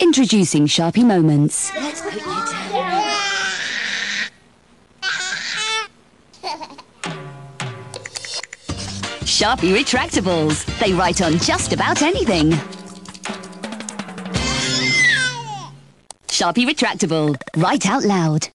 Introducing Sharpie Moments. Let's put you down. Sharpie Retractables. They write on just about anything. Sharpie Retractable. Write out loud.